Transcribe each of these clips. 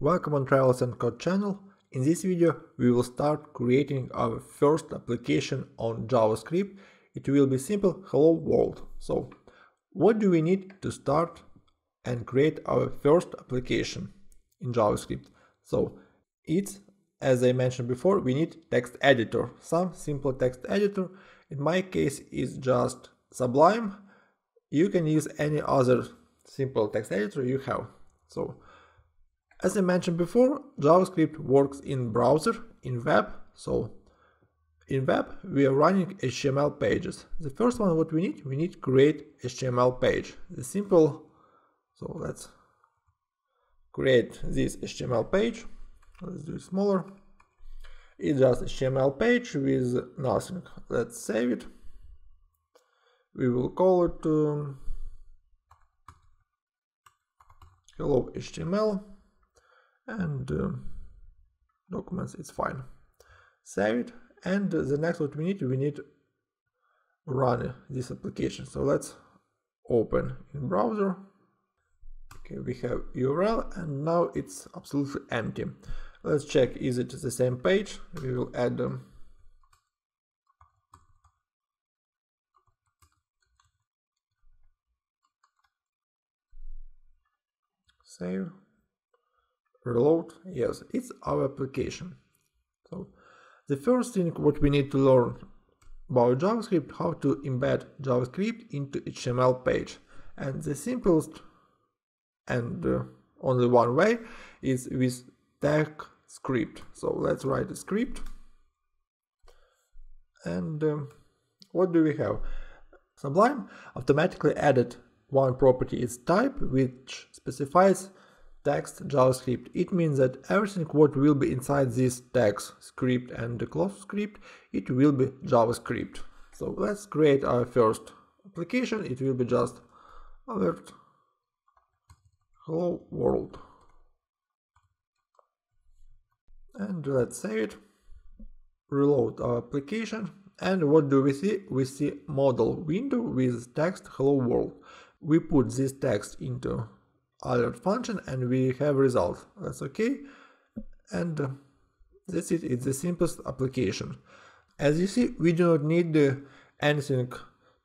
Welcome on Travels and Code channel. In this video we will start creating our first application on JavaScript. It will be simple hello world. So what do we need to start and create our first application in JavaScript? So it's as I mentioned before we need text editor, some simple text editor. In my case is just Sublime. You can use any other simple text editor you have. So as I mentioned before, JavaScript works in browser, in web, so in web we are running HTML pages. The first one what we need, we need create HTML page. The simple, so let's create this HTML page. Let's do it smaller. It's just HTML page with nothing. Let's save it. We will call it um, hello HTML and uh, documents it's fine. Save it and the next what we need we need run this application. So let's open in browser. Okay we have url and now it's absolutely empty. Let's check is it the same page? We will add them um, save reload? Yes it's our application. So the first thing what we need to learn about javascript how to embed javascript into html page. And the simplest and uh, only one way is with tag script. So let's write a script. And um, what do we have? Sublime automatically added one property. Is type which specifies text JavaScript. It means that everything what will be inside this text script and the close script, it will be JavaScript. So let's create our first application. It will be just alert hello world. And let's save it. Reload our application. And what do we see? We see model window with text hello world. We put this text into alert function and we have result that's okay. And that's it it's the simplest application. As you see we do not need uh, anything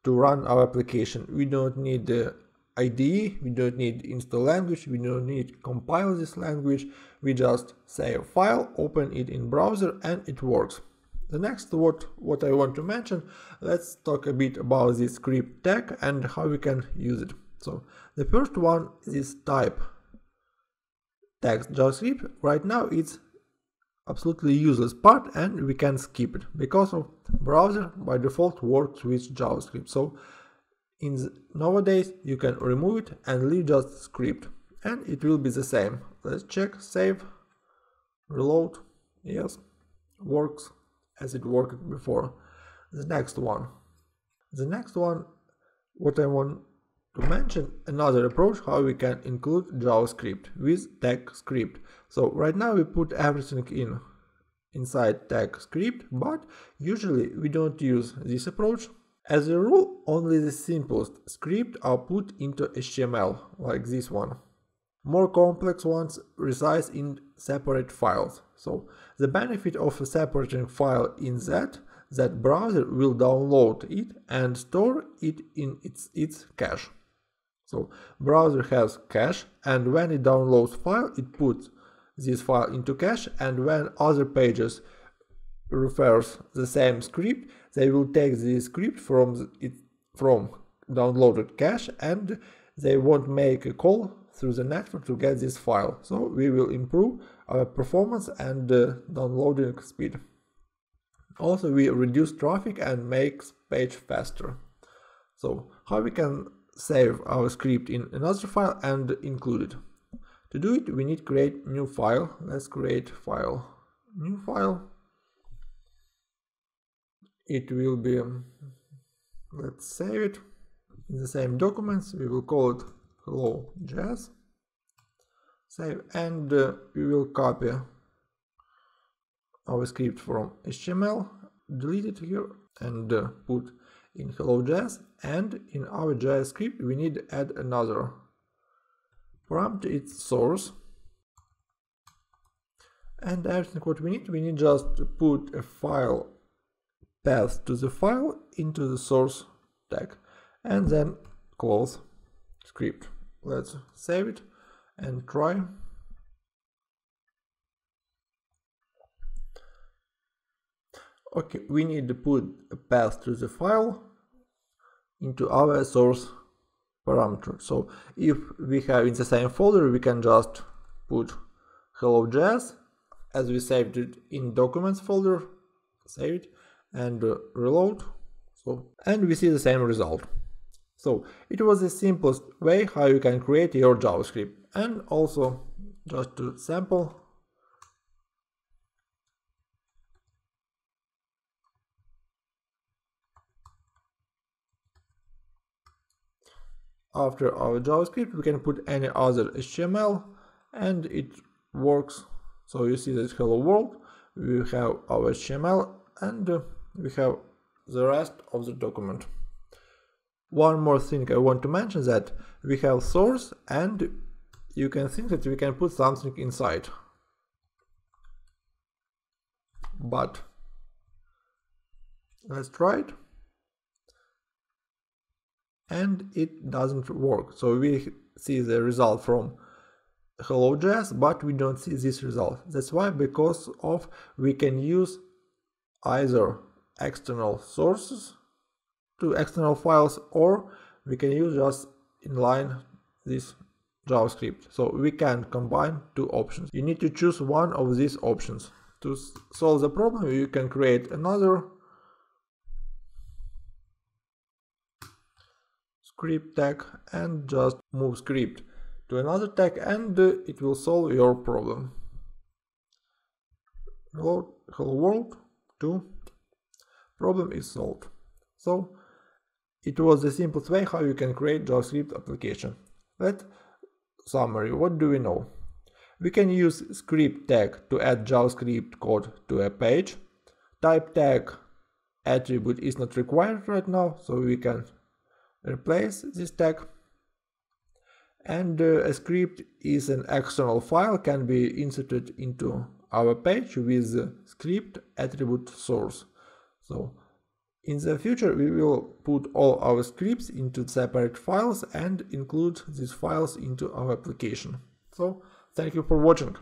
to run our application. We don't need the IDE, we don't need install language, we don't need compile this language, we just save file, open it in browser and it works. The next what, what I want to mention, let's talk a bit about this script tag and how we can use it. So the first one is type text JavaScript. Right now it's absolutely useless part and we can skip it because of browser by default works with JavaScript. So in the, nowadays you can remove it and leave just script and it will be the same. Let's check, save, reload. Yes, works as it worked before. The next one. The next one, what I want to mention another approach how we can include JavaScript with tag script. So right now we put everything in inside tag script, but usually we don't use this approach. As a rule, only the simplest script are put into HTML, like this one. More complex ones reside in separate files. So the benefit of a separating file in that that browser will download it and store it in its, its cache. So browser has cache and when it downloads file, it puts this file into cache and when other pages refers the same script, they will take this script from it from downloaded cache and they won't make a call through the network to get this file. So we will improve our performance and uh, downloading speed. Also, we reduce traffic and makes page faster. So how we can save our script in another file and include it. To do it, we need create new file. Let's create file, new file. It will be, um, let's save it in the same documents. We will call it hello.js. Save and uh, we will copy our script from HTML, delete it here and uh, put in hello.js and in our JavaScript we need to add another prompt its source. And everything what we need we need just to put a file path to the file into the source tag and then close script. Let's save it and try okay we need to put a path to the file into our source parameter. So if we have in the same folder we can just put hello.js as we saved it in documents folder save it and uh, reload. So and we see the same result. So it was the simplest way how you can create your javascript. And also just to sample after our javascript we can put any other html and it works so you see that hello world, we have our HTML and we have the rest of the document. One more thing I want to mention that we have source and you can think that we can put something inside. But let's try it. And it doesn't work. So we see the result from hello.js but we don't see this result. That's why because of we can use either external sources to external files or we can use just inline this javascript. So we can combine two options. You need to choose one of these options. To solve the problem you can create another script tag and just move script to another tag and it will solve your problem. Hello, hello world 2 problem is solved. So it was the simplest way how you can create JavaScript application. Let summary, what do we know? We can use script tag to add JavaScript code to a page. Type tag attribute is not required right now, so we can replace this tag. And uh, a script is an external file can be inserted into our page with script attribute source. So in the future we will put all our scripts into separate files and include these files into our application. So thank you for watching